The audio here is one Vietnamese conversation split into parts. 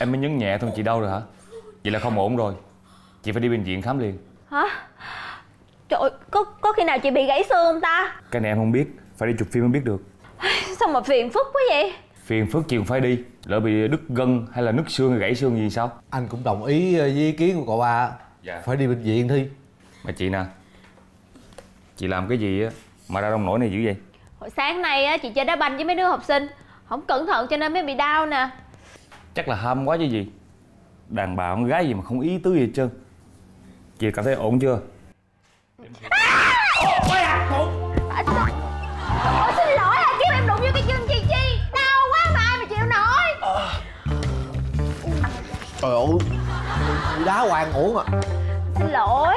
Em mới nhấn nhẹ thôi chị đau rồi hả? Vậy là không ổn rồi. Chị phải đi bệnh viện khám liền. Hả? Trời ơi, có, có khi nào chị bị gãy xương không ta? Cái này em không biết Phải đi chụp phim mới biết được. Sao mà phiền phức quá vậy? Phiền phức chị cũng phải đi. Lỡ bị đứt gân hay là nứt xương hay gãy xương gì sao? Anh cũng đồng ý ờ, với ý kiến của cậu ba Dạ. Phải đi bệnh viện thi Mà chị nè Chị làm cái gì á Mà ra đông nổi này dữ vậy? Hồi sáng nay á, chị chơi đá banh với mấy đứa học sinh. Không cẩn thận cho nên mới bị đau nè Chắc là ham quá chứ gì. Đàn bà con gái gì mà không ý tứ gì hết trơn. Chị cảm thấy ổn chưa? À? Ôi, xin lỗi à, kêu em đụng vô cái chân chị Chi. Đau quá mà ai mà chịu nổi. Trời ơi đá hoàng uổng à. Xin lỗi.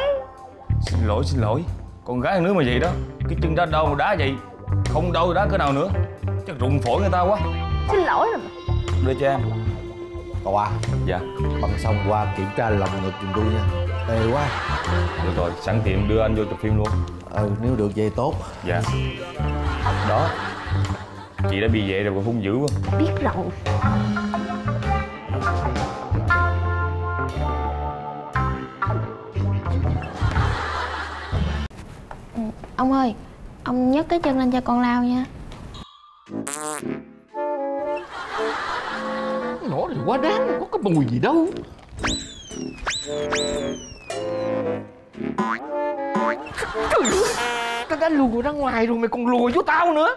Xin lỗi xin lỗi. Con gái nữa mà vậy đó Cái chân đá đâu mà đá vậy? Không thì đá cỡ nào nữa. Chắc rụng phổi người ta quá. Xin lỗi rồi mà. Đưa cho em Cậu ba Dạ. Băng xong qua kiểm tra lòng ngực giùm tôi nha. Ê quá. Được rồi sẵn tiện đưa anh vô chụp phim luôn. Ừ nếu được vậy tốt. Dạ. Đó. Chị đã bị vậy rồi còn hung dữ quá. Biết rồi. Ông ơi, ông nhấc cái chân lên cho con lao nha Nó thì quá đáng, có cái mùi gì đâu. Trời ơi, tao đã lùa ra ngoài rồi mày còn lùa vô tao nữa.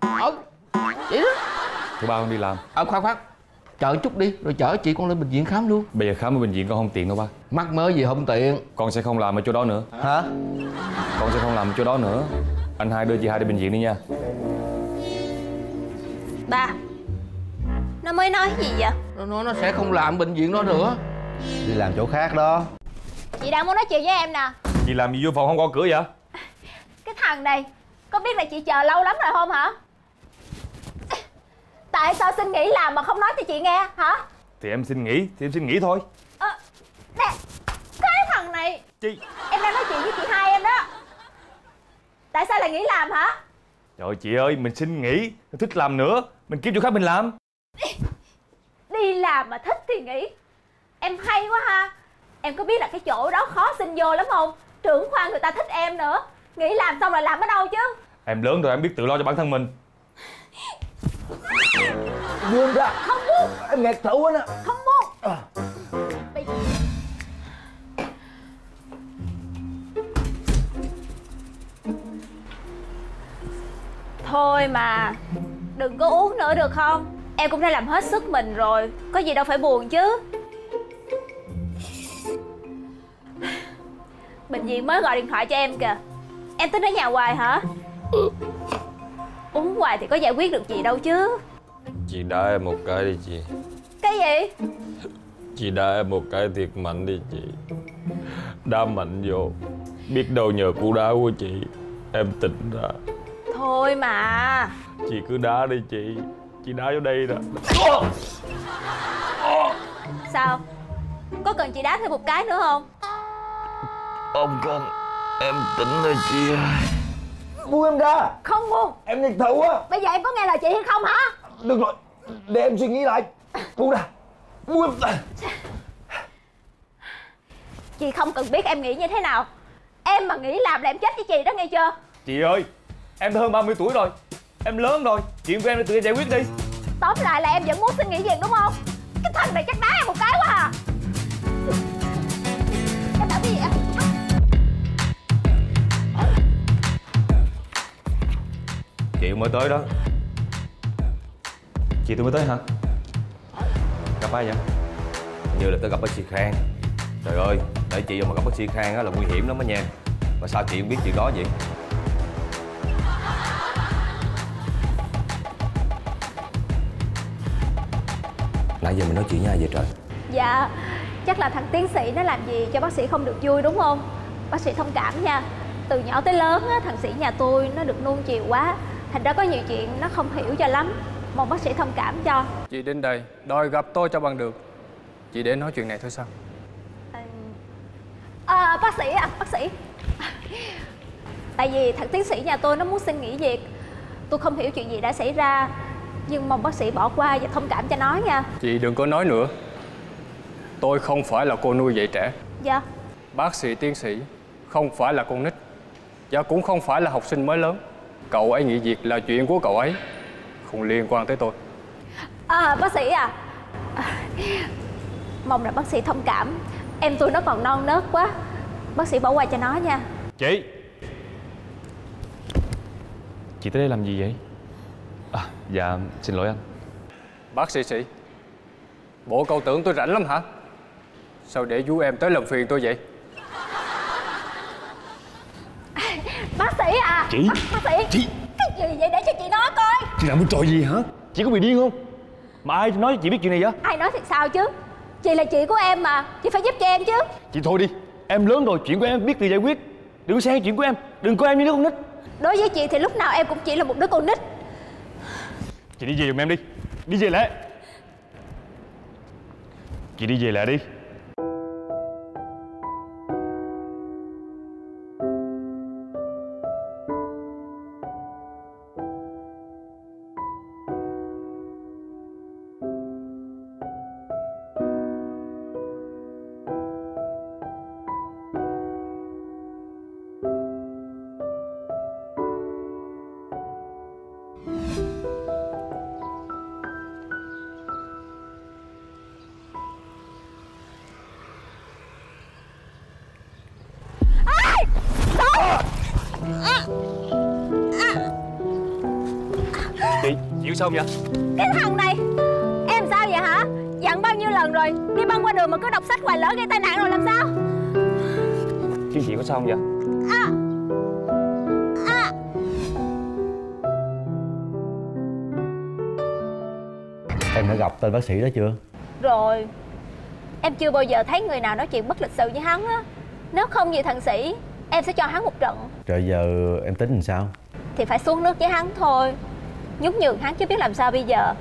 Ờ, vậy đó. Thứ ba con đi làm. Ờ, khoan khoan. Chờ chút đi, rồi chở chị con lên bệnh viện khám luôn. Bây giờ khám ở bệnh viện con không tiện đâu ba. Mắc mớ gì không tiện. Con sẽ không làm ở chỗ đó nữa. Hả? Con sẽ không làm ở chỗ đó nữa. Anh hai đưa chị hai đi bệnh viện đi nha. Ba Nó mới nói gì vậy? Nó nói nó sẽ không làm bệnh viện đó nữa. Đi làm chỗ khác đó. Chị đang muốn nói chuyện với em nè. Chị làm gì vô phòng không có cửa vậy? Cái thằng này Có biết là chị chờ lâu lắm rồi không hả? Tại sao xin nghỉ làm mà không nói cho chị nghe hả? Thì em xin nghỉ Thì em xin nghỉ thôi. Ờ, nè Cái thằng này. Chi Em đang nói chuyện với chị hai em đó. Tại sao lại nghỉ làm hả? Trời chị ơi mình xin nghỉ Mình thích làm nữa. Mình kiếm chỗ khác mình làm Đi làm mà thích thì nghỉ. Em hay quá ha. Em có biết là cái chỗ đó khó xin vô lắm không? Trưởng khoa người ta thích em nữa. Nghỉ làm xong rồi làm ở đâu chứ? Em lớn rồi em biết tự lo cho bản thân mình. Buông ra. Không muốn Em nghẹt thở quá nè. Không muốn Bây giờ Thôi mà Đừng có uống nữa được không Em cũng đã làm hết sức mình rồi Có gì đâu phải buồn chứ. Bệnh viện mới gọi điện thoại cho em kìa. Em tính ở nhà hoài hả? Uống hoài thì có giải quyết được gì đâu chứ. Chị đá em một cái đi chị. Cái gì? Chị đá em một cái thiệt mạnh đi chị. Đá mạnh vô. Biết đâu nhờ cú đá của chị Em tỉnh ra. Thôi mà. Chị cứ đá đi chị Chị đá vô đây nè Sao? Có cần chị đá thêm một cái nữa không? Không cần Em tỉnh rồi chị ơi. Buông em ra. Không buông. Em nghẹt thở quá Bây giờ em có nghe lời chị hay không hả? Được rồi Để em suy nghĩ lại. Buông ra. Buông em ra. Chị không cần biết em nghĩ như thế nào. Em mà nghĩ làm là em chết với chị đó nghe chưa? Chị ơi Em đã hơn 30 tuổi rồi Em lớn rồi Chuyện của em để tự em giải quyết đi. Tóm lại là em vẫn muốn xin nghỉ việc đúng không? Cái thằng này chắc đá em một cái quá à. Em cái gì vậy Chị mới tới đó. Chị tôi mới tới hả? Gặp ai vậy? Như là tôi gặp bác sĩ Khang. Trời ơi, để chị mà gặp bác sĩ Khang á là nguy hiểm lắm đó nha. Mà sao chị không biết chuyện đó vậy? Nãy giờ mình nói chuyện với ai vậy trời? Dạ Chắc là thằng tiến sĩ nó làm gì cho bác sĩ không được vui đúng không? Bác sĩ thông cảm nha. Từ nhỏ tới lớn á, thằng sĩ nhà tôi nó được nuông chiều quá. Thành ra có nhiều chuyện nó không hiểu cho lắm. Mong bác sĩ thông cảm cho. Chị đến đây đòi gặp tôi cho bằng được. Chị đến nói chuyện này thôi sao? À, Bác sĩ à bác sĩ. Tại vì thằng tiến sĩ nhà tôi nó muốn xin nghỉ việc. Tôi không hiểu chuyện gì đã xảy ra Nhưng mong bác sĩ bỏ qua và thông cảm cho nó nha. Chị đừng có nói nữa. Tôi không phải là cô nuôi dạy trẻ. Dạ. Bác sĩ tiến sĩ không phải là con nít Và cũng không phải là học sinh mới lớn. Cậu ấy nghỉ việc là chuyện của cậu ấy Không liên quan tới tôi. À bác sĩ à, à Mong là bác sĩ thông cảm. Em tôi nó còn non nớt quá. Bác sĩ bỏ qua cho nó nha. Chị. Chị tới đây làm gì vậy Dạ xin lỗi anh. Bác sĩ sĩ Bộ cậu tưởng tôi rảnh lắm hả? Sao để chú em tới làm phiền tôi vậy? Bác sĩ à Chị? Bác, bác sĩ. Chị? Cái gì vậy? Để cho chị nói coi. Chị làm cái trò gì hả? Chị có bị điên không? Mà ai nói chị biết chuyện này vậy? Ai nói thiệt sao chứ? Chị là chị của em mà Chị phải giúp cho em chứ. Chị thôi đi Em lớn rồi chuyện của em biết tự giải quyết. Đừng xen chuyện của em Đừng coi em như đứa con nít. Đối với chị thì lúc nào em cũng chỉ là một đứa con nít Chị đi về giùm em đi. Đi về lẹ Chị đi về lẹ đi. Sao vậy Cái thằng này Em sao vậy hả? Dặn bao nhiêu lần rồi Đi băng qua đường mà cứ đọc sách hoài lỡ gây tai nạn rồi làm sao? Chứ chị có sao không vậy À À. Em đã gặp tên bác sĩ đó chưa? Rồi Em chưa bao giờ thấy người nào nói chuyện bất lịch sự như hắn á. Nếu không vì thằng sĩ Em sẽ cho hắn một trận. Rồi giờ em tính làm sao? Thì phải xuống nước với hắn thôi Nhún nhường hắn chứ biết làm sao bây giờ.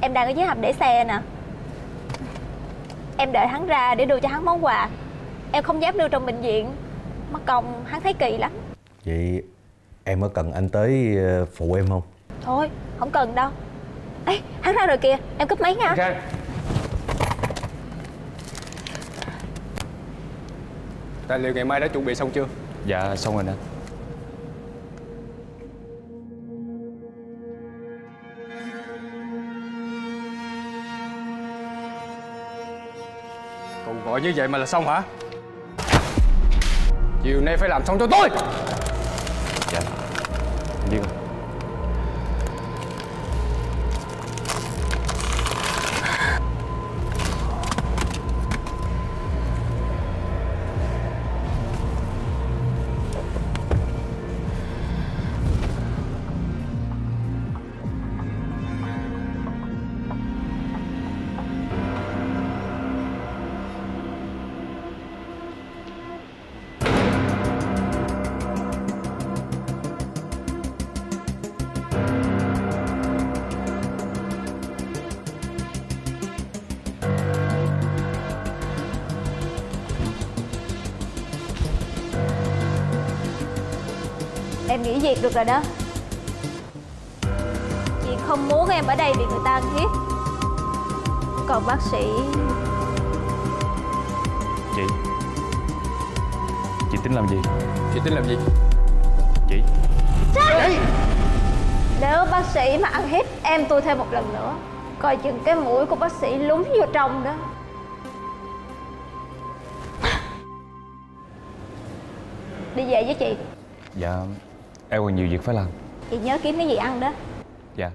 Em đang ở dưới hầm để xe nè. Em đợi hắn ra để đưa cho hắn món quà. Em không dám đưa trong bệnh viện. Mất công hắn thấy kỳ lắm. Vậy em có cần anh tới ờ, phụ em không? Thôi không cần đâu. Ê hắn ra rồi kìa. Em cúp máy nha. Khang Tài liệu ngày mai đã chuẩn bị xong chưa? Dạ xong rồi nè gọi như vậy mà là xong hả? Chiều nay phải làm xong cho tôi. Dạ. Biết Em nghỉ việc được rồi đó. Chị không muốn em ở đây bị người ta ăn hiếp Còn bác sĩ? Chị. Chị tính làm gì? Chị tính làm gì? Chị. Nếu bác sĩ mà ăn hiếp em tôi thêm một lần nữa Coi chừng cái mũi của bác sĩ lúng vô trong đó. Đi về với chị. Dạ Em còn nhiều việc phải làm. Chị nhớ kiếm cái gì ăn đó. Dạ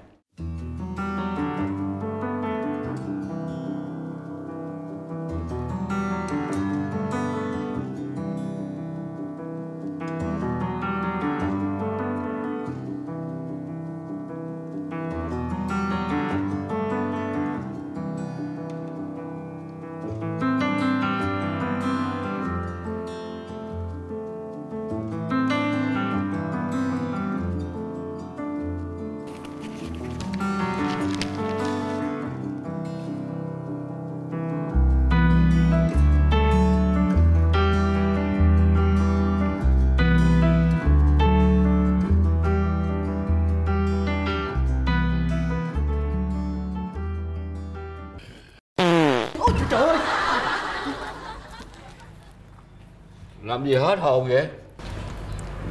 làm gì hết hồn vậy?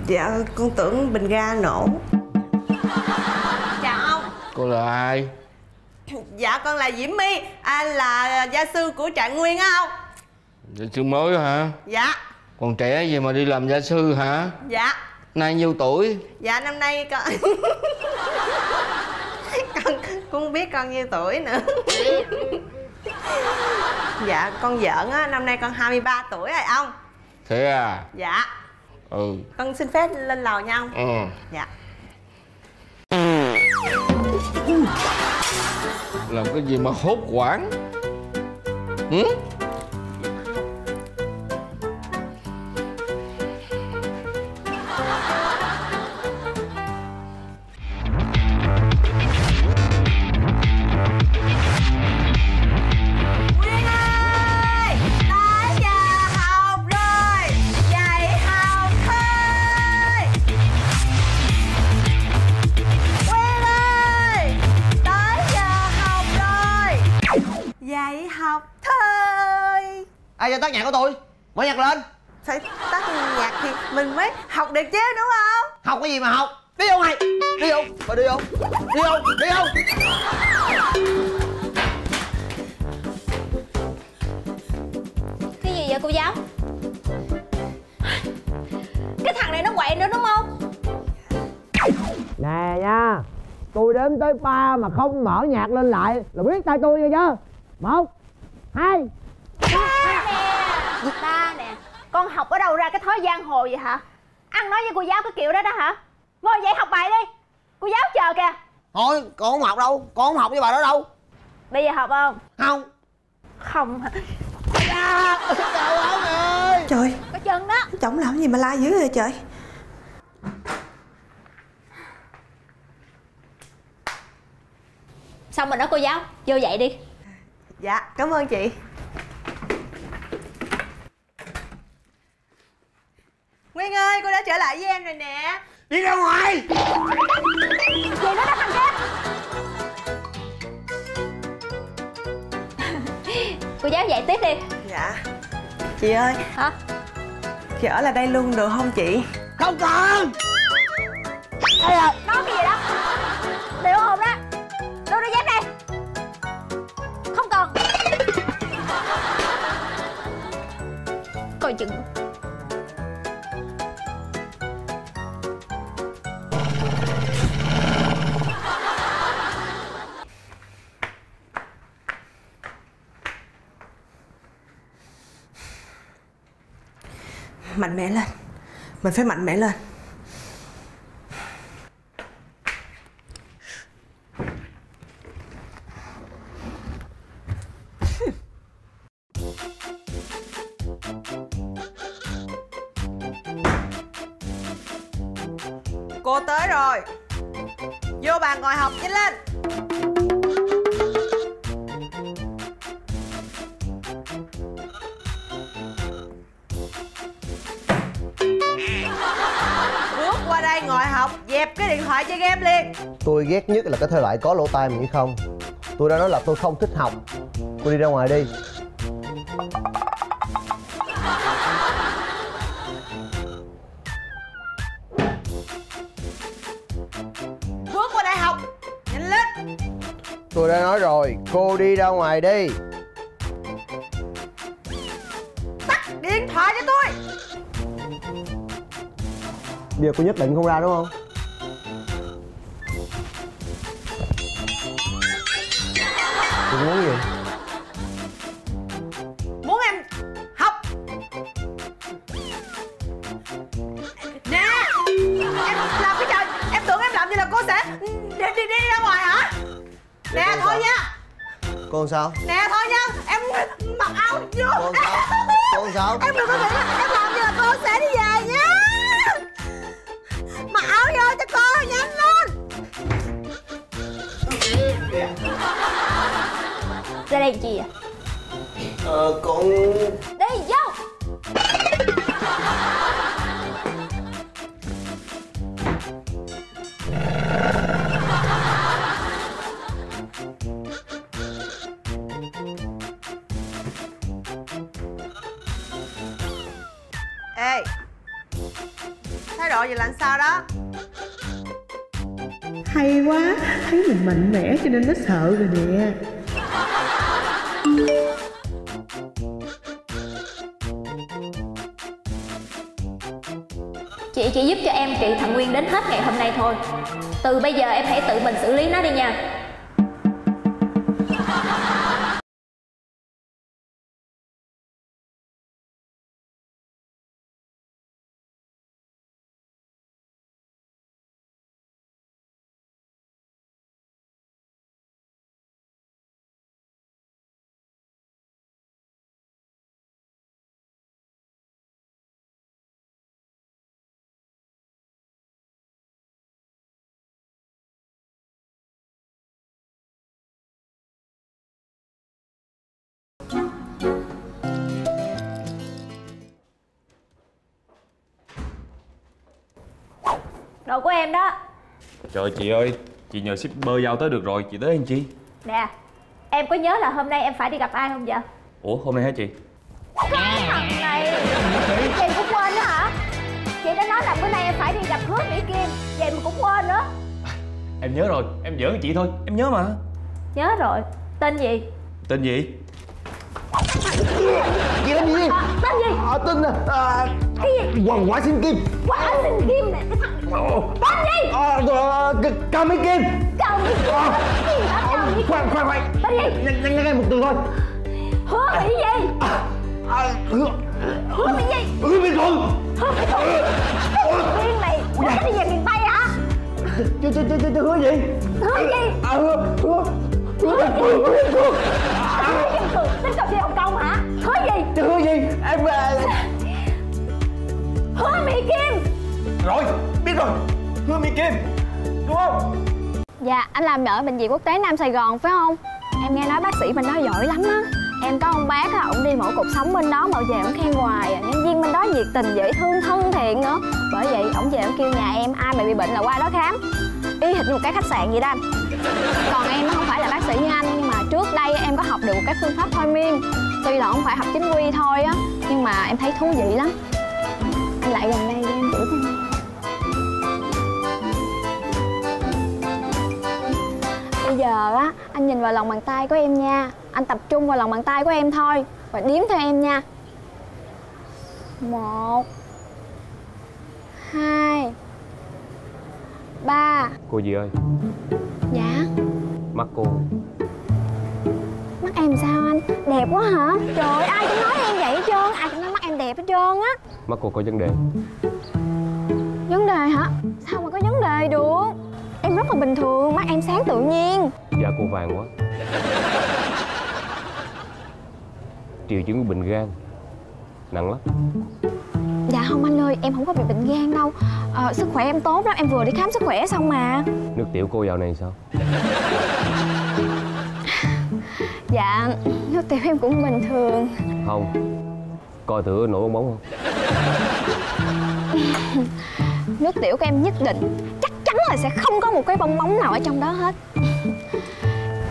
Dạ con tưởng bình ga nổ. Chào ông. Cô là ai? Dạ con là Diễm My. À, Là gia sư của trạng Nguyên á ông. Gia sư mới hả? Dạ. Còn trẻ gì mà đi làm gia sư hả? Dạ. Nay nhiêu tuổi? Dạ năm nay con Con cũng không biết con nhiêu tuổi nữa. Dạ con giỡn á Năm nay con 23 tuổi rồi ông thế à? Dạ. Ừ. Con xin phép lên lầu nha ông. Ừ. Dạ. Làm cái gì mà hốt quản ừ? Cô giáo. Cái thằng này nó quậy nữa đúng không? Nè nha tôi đếm tới ba mà không mở nhạc lên lại là biết tay tôi rồi chưa? Một hai Ba nè Ba nè. Con học ở đâu ra cái thói giang hồ vậy hả? Ăn nói với cô giáo cái kiểu đó đó hả? Ngồi dậy học bài đi. Cô giáo chờ kìa. Thôi con không học đâu con không học với bà đó đâu. Bây giờ học không? Không. Không hả Trời. Có chân đó. Chồng làm gì mà la dữ vậy trời? Xong rồi đó cô giáo. Vô dậy đi. Dạ cảm ơn chị. Nguyên ơi cô đã trở lại với em rồi nè. Đi ra ngoài. Gì nữa đó thằng kia Cô giáo dạy tiếp đi Dạ. Chị ơi. Hả? Chị ở lại đây luôn được không chị? Không cần. Nói cái gì đó Mạnh mẽ lên. Mình phải mạnh mẽ lên. Là cái thể loại có lỗ tai mà nghĩ không? Tôi đã nói là tôi không thích học cô đi ra ngoài đi. Bước qua đây học. Nhanh lên. Tôi đã nói rồi cô đi ra ngoài đi. Tắt điện thoại cho tôi. Bây giờ cô nhất định không ra đúng không cô sao? Nè thôi nha Em mặc áo vô. Con sao? Con sao? Em đừng có nghĩ là em làm gì là cô sẽ đi về nha. Mặc áo vô cho cô nhanh lên. Ra đây chi à ờ con vậy là sao đó? Hay quá thấy mình mạnh mẽ cho nên nó sợ rồi nè. Chị chỉ giúp cho em trị thằng Nguyên đến hết ngày hôm nay thôi. Từ bây giờ em hãy tự mình xử lý nó đi nha Đồ của em đó Trời chị ơi Chị nhờ shipper giao tới được rồi Chị tới anh chi Nè Em có nhớ là hôm nay em phải đi gặp ai không vậy? Ủa hôm nay hả chị Cái thằng này Chị cũng quên đó hả? Chị đã nói là bữa nay em phải đi gặp hứa Mỹ Kim Vậy mà cũng quên nữa Em nhớ rồi Em giỡn với chị thôi Em nhớ mà Nhớ rồi Tên gì? Tên gì Chị làm gì À, tên gì? à, Tên là à, Cái gì? Hoàng quả xin kim. Quả sinh kim nè Cái thằng Tên gì? à, à, Cao Mỹ Kim. Cao Mỹ Kim à, Cái gì đó Cao Mỹ Kim. Khoan khoan. Khoan Tên gì? Nhanh nhanh nhanh một từ thôi. Hứa Mỹ gì? à, Hứa. Hứa Mỹ gì? Hứa Mỹ Thuận. Hứa Mỹ Thuận. Thằng Nguyên này cái đi về miền Tây hả? Chứ chứ chứ chứ hứa gì? Hứa gì? à, Hứa Hứa. Hứa Mỹ Thuận Hứa Mỹ Thuận. Hứa Kim Cường Tính cà phê Hồng Kông hả? Hứa gì? Hứa gì? Em à, Hứa Mỹ Kim. Rồi biết rồi. Hứa Mỹ Kim Đúng không? Dạ, anh làm ở bệnh viện quốc tế Nam Sài Gòn phải không? Em nghe nói bác sĩ bên đó giỏi lắm á. Em có ông bác á, ổng đi mổ cột sống bên đó mà về ổng khen hoài à. Nhân viên bên đó nhiệt tình, dễ thương, thân thiện nữa. Bởi vậy ổng về ổng kêu nhà em ai mà bị bệnh là qua đó khám. Y hệt như một cái khách sạn vậy đó anh. Còn em không phải là bác sĩ như anh Nhưng mà trước đây em có học được một cái phương pháp thôi miên. Tuy là không phải học chính quy thôi á Nhưng mà em thấy thú vị lắm Anh lại gần đây cho em cho anh Bây giờ á, anh nhìn vào lòng bàn tay của em nha. Anh tập trung vào lòng bàn tay của em thôi Và đếm theo em nha. Một Hai Ba. Cô gì ơi? Dạ. Mắt cô em sao anh? Đẹp quá hả? Trời ai cũng nói em vậy hết trơn. Ai cũng nói mắt em đẹp hết trơn á. Mắt cô có vấn đề. Vấn đề hả? Sao mà có vấn đề được? Em rất là bình thường, mắt em sáng tự nhiên. Da cô vàng quá. Triệu chứng của bệnh gan. Nặng lắm. Dạ không anh ơi, em không có bị bệnh gan đâu. Ờ, Sức khỏe em tốt lắm, em vừa đi khám sức khỏe xong mà. Nước tiểu cô dạo này sao Dạ, nước tiểu em cũng bình thường. Không Coi thử nổi bong bóng không? Nước tiểu của em nhất định Chắc chắn là sẽ không có một cái bong bóng nào ở trong đó hết.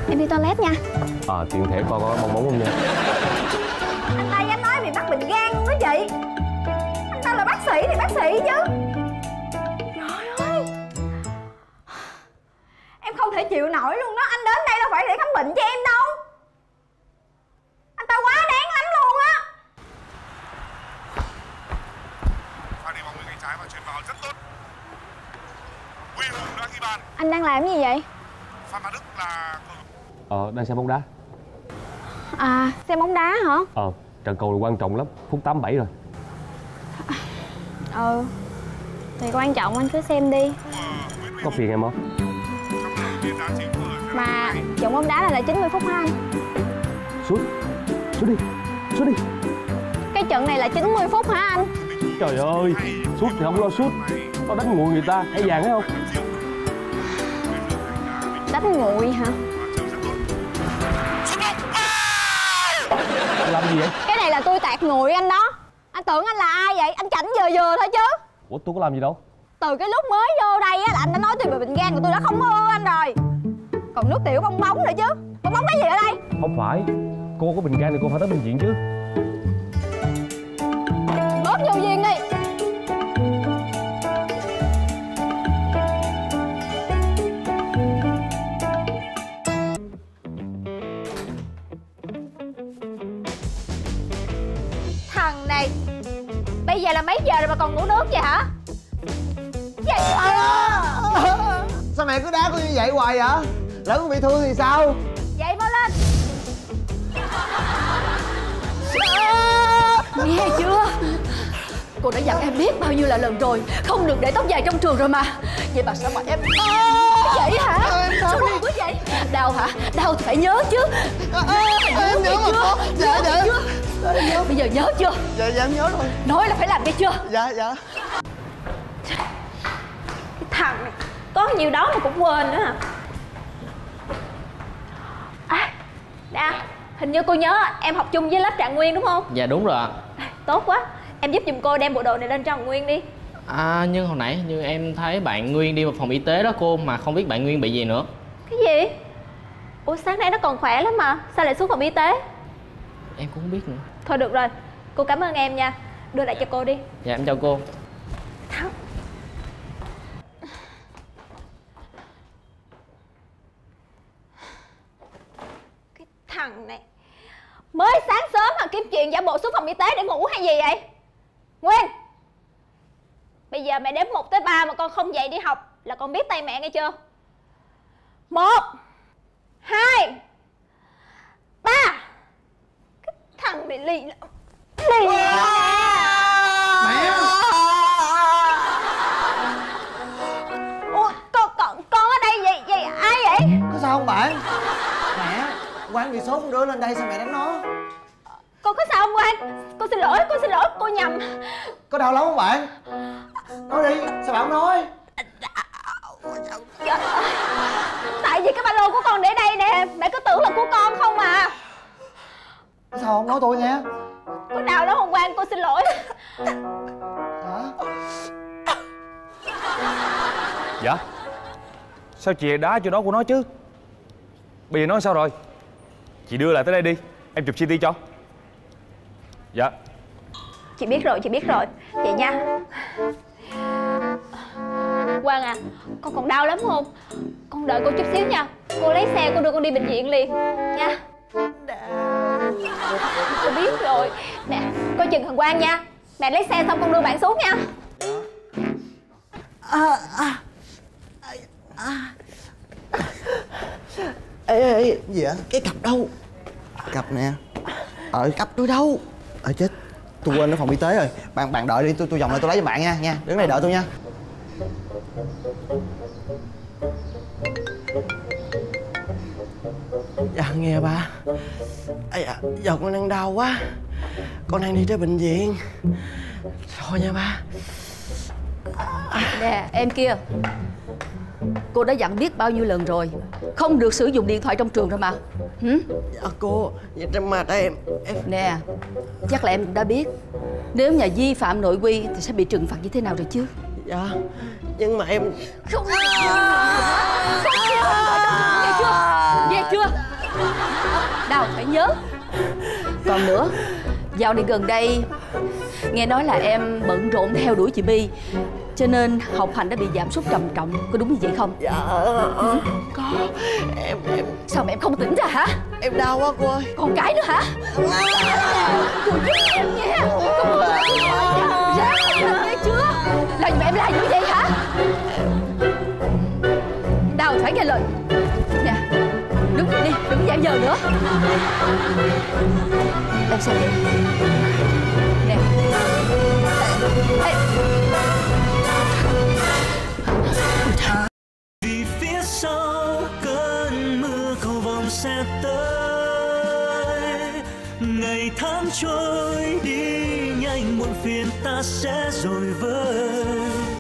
Em đi toilet nha. À tiện thể coi có bong bóng không nha? Anh ta dám nói bị mắc bệnh gan luôn đó chị Anh ta là bác sĩ thì bác sĩ chứ. Trời ơi. Em không thể chịu nổi luôn đó. Anh đến đây đâu phải để khám bệnh cho em đâu Anh ta quá đáng lắm luôn á pha đi bóng bên cánh trái và chuyền vào rất tốt Huy Hùng đã ghi bàn Anh đang làm gì vậy? Phan Bá Đức là Ờ đang xem bóng đá À, xem bóng đá hả? Ờ trận cầu là quan trọng lắm Phút 87 rồi Ừ Thì quan trọng anh cứ xem đi Có phiền em không Mà trận bóng đá này là 90 phút hả anh? Sút Sút đi Sút đi Cái trận này là 90 phút hả anh? Trời ơi Sút thì không lo sút Nó đánh nguội người ta Hay vàng thấy không nguội hả? Làm gì vậy? Cái này là tôi tạt nguội anh đó. Anh tưởng anh là ai vậy? Anh chảnh vừa vừa thôi chứ. Ủa tôi có làm gì đâu? Từ cái lúc mới vô đây á là anh đã nói tôi bị bệnh gan của tôi đã không ưa anh rồi. Còn nước tiểu bong bóng nữa chứ. Bong bóng cái gì ở đây? Không phải. Cô có bệnh gan thì cô phải tới bệnh viện chứ giờ là mấy giờ rồi mà còn ngủ nước vậy hả? Vậy à, sao mẹ cứ đá con như vậy hoài vậy? Lỡ con bị thương thì sao? Dậy mau lên. Nghe chưa? Cô đã dặn em biết bao nhiêu là lần rồi không được để tóc dài trong trường rồi mà. Vậy bà sao mà em à, vậy hả? à, sao đau quá vậy? Đau hả? Đau thì phải nhớ chứ. À, à giờ nhớ chưa? Dạ dạ em nhớ rồi. Nói là phải làm nghe chưa? Dạ dạ. Cái thằng này có nhiều đó mà cũng quên nữa hả à nè hình như cô nhớ em học chung với lớp trạng nguyên đúng không? Dạ đúng rồi ạ. Tốt quá. Em giúp giùm cô đem bộ đồ này lên cho nguyên đi. À nhưng hồi nãy như em thấy bạn Nguyên đi vào phòng y tế đó cô Mà không biết bạn Nguyên bị gì nữa. Cái gì? Ủa sáng nay nó còn khỏe lắm mà. Sao lại xuống phòng y tế? Em cũng không biết nữa thôi được rồi cô cảm ơn em nha. Đưa lại cho cô đi. Dạ em chào cô. Cái thằng này Mới sáng sớm mà kiếm chuyện giả bộ xuống phòng y tế để ngủ hay gì vậy? Nguyên Bây giờ mẹ đếm 1 tới 3 mà con không dậy đi học Là con biết tay mẹ nghe chưa? Một hai ba Cái thằng này lì Lì Mẹ. Ủa, con, con, con ở đây vậy, vậy ai vậy? có sao không bạn? Mẹ quan bị sốt đưa lên đây sao mẹ đánh nó? Con có sao không Quang? Con xin lỗi, con xin lỗi, cô nhầm. Có đau lắm không bạn? Nói đi sao bạn không nói? Trời ơi, Tại vì cái ba lô của con để đây nè Mẹ cứ tưởng là của con không à sao không nói tôi nha? Có đau lắm không Quang, con xin lỗi. Hả? Dạ? Sao chị đá cho đó của nó chứ? Bây giờ nói sao rồi? Chị đưa lại tới đây đi. Em chụp CT cho. Dạ. Chị biết rồi, chị biết rồi. Vậy nha. Quang à, con còn đau lắm không? Con đợi cô chút xíu nha. Cô lấy xe cô đưa con đi bệnh viện liền. Nha Cô biết rồi. Nè, coi chừng thằng Quang nha. Mẹ lấy xe xong con đưa bạn xuống nha. À, à, à. Ê, ê, ê, gì vậy? Cái cặp đâu? Cặp nè. Ờ, cặp tôi đâu? Ờ, chết. Tôi quên ở phòng y tế rồi. Bạn bạn đợi đi, tôi tôi vòng lại tôi lấy cho bạn nha nha. Đứng đây đợi tôi nha. Dạ nghe ba Ây da, giờ con đang đau quá Con đang đi tới bệnh viện Thôi nha ba Nè em kia Cô đã dặn biết bao nhiêu lần rồi Không được sử dụng điện thoại trong trường rồi mà Hử? Dạ cô Vậy trong mặt em em Nè Chắc là em cũng đã biết Nếu nhà vi phạm nội quy Thì sẽ bị trừng phạt như thế nào rồi chứ Dạ Nhưng mà em Không Nghe chưa Nghe chưa Nào phải nhớ. Còn nữa Dạo này gần đây Nghe nói là em bận rộn theo đuổi chị My Cho nên học hành đã bị giảm sút trầm trọng Có đúng như vậy không? Dạ. Có. Em em Sao mà em không tỉnh ra hả? Em đau quá cô ơi. Còn cái nữa hả? Cô giúp em nha Không được Ra nghe chưa? Là mà em làm như vậy hả? Đào phải nghe lời đi giờ nữa. Em sao vậy Nè. Ê, vì phía sau cơn mưa cầu sẽ tới. Ngày tháng trôi đi nhanh muộn phiền ta sẽ rồi vơi.